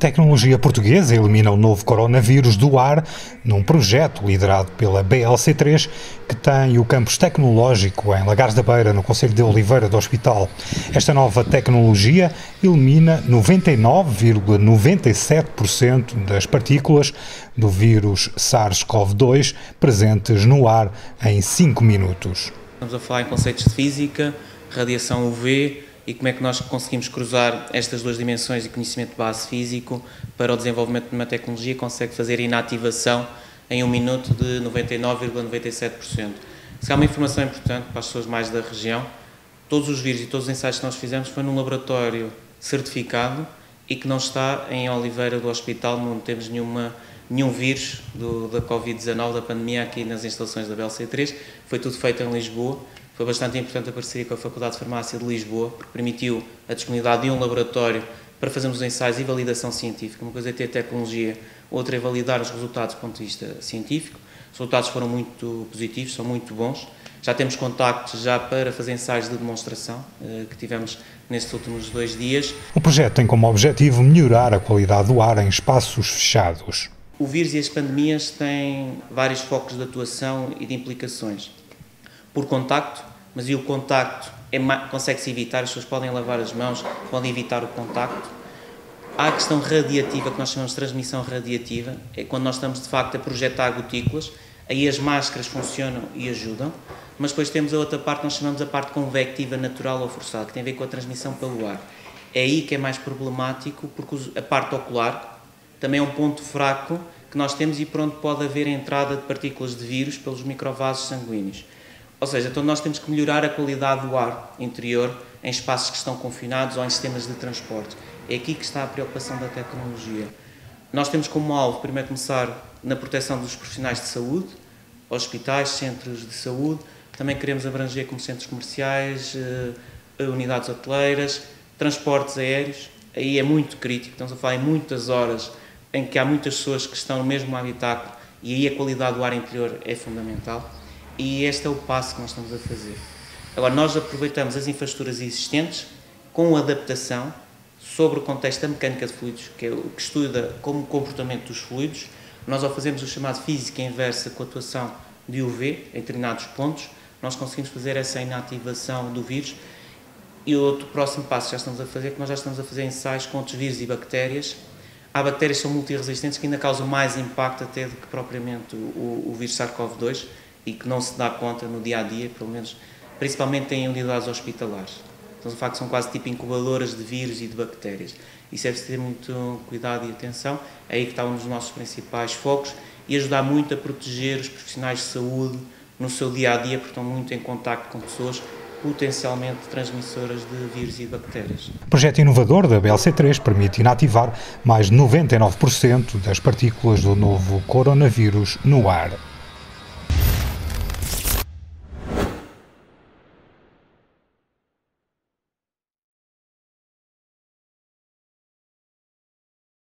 Tecnologia portuguesa elimina o novo coronavírus do ar num projeto liderado pela BLC3 que tem o campus tecnológico em Lagares da Beira, no Conselho de Oliveira do Hospital. Esta nova tecnologia elimina 99,97% das partículas do vírus SARS-CoV-2 presentes no ar em 5 minutos. Estamos a falar em conceitos de física, radiação UV, e como é que nós conseguimos cruzar estas duas dimensões de conhecimento de base físico para o desenvolvimento de uma tecnologia que consegue fazer inativação em um minuto de 99,97%. Se há uma informação importante para as pessoas mais da região, todos os vírus e todos os ensaios que nós fizemos foi num laboratório certificado e que não está em Oliveira do Hospital, não temos nenhuma, nenhum vírus do, da Covid-19, da pandemia, aqui nas instalações da BLC3, foi tudo feito em Lisboa foi bastante importante a parceria com a Faculdade de Farmácia de Lisboa, porque permitiu a disponibilidade de um laboratório para fazermos os ensaios e validação científica. Uma coisa é ter tecnologia, outra é validar os resultados do ponto de vista científico. Os resultados foram muito positivos, são muito bons. Já temos contactos já para fazer ensaios de demonstração eh, que tivemos nestes últimos dois dias. O projeto tem como objetivo melhorar a qualidade do ar em espaços fechados. O vírus e as pandemias têm vários focos de atuação e de implicações. Por contacto, mas e o contacto é, consegue-se evitar, as pessoas podem lavar as mãos, podem evitar o contacto. Há a questão radiativa, que nós chamamos de transmissão radiativa, é quando nós estamos de facto a projetar gotículas, aí as máscaras funcionam e ajudam, mas depois temos a outra parte, nós chamamos a parte convectiva natural ou forçada, que tem a ver com a transmissão pelo ar. É aí que é mais problemático, porque a parte ocular também é um ponto fraco que nós temos e por onde pode haver entrada de partículas de vírus pelos microvasos sanguíneos. Ou seja, então nós temos que melhorar a qualidade do ar interior em espaços que estão confinados ou em sistemas de transporte. É aqui que está a preocupação da tecnologia. Nós temos como alvo, primeiro, começar na proteção dos profissionais de saúde, hospitais, centros de saúde. Também queremos abranger como centros comerciais, eh, unidades hoteleiras, transportes aéreos. Aí é muito crítico, estamos a falar em muitas horas em que há muitas pessoas que estão no mesmo habitáculo e aí a qualidade do ar interior é fundamental e este é o passo que nós estamos a fazer. Agora, nós aproveitamos as infraestruturas existentes com adaptação sobre o contexto da mecânica de fluidos, que é o que estuda como o comportamento dos fluidos. Nós, ao fazermos o chamado física inversa com a atuação de UV em determinados pontos, nós conseguimos fazer essa inativação do vírus. E outro próximo passo que já estamos a fazer, que nós já estamos a fazer ensaios com outros vírus e bactérias. Há bactérias que são multiresistentes que ainda causam mais impacto até do que propriamente o, o vírus SARS-CoV-2 e que não se dá conta no dia a dia, pelo menos, principalmente em unidades hospitalares. Então, de facto, são quase tipo incubadoras de vírus e de bactérias. Isso deve-se ter muito cuidado e atenção. É aí que está um dos nossos principais focos e ajudar muito a proteger os profissionais de saúde no seu dia a dia, porque estão muito em contato com pessoas potencialmente transmissoras de vírus e bactérias. O projeto inovador da BLC3 permite inativar mais de 99% das partículas do novo coronavírus no ar.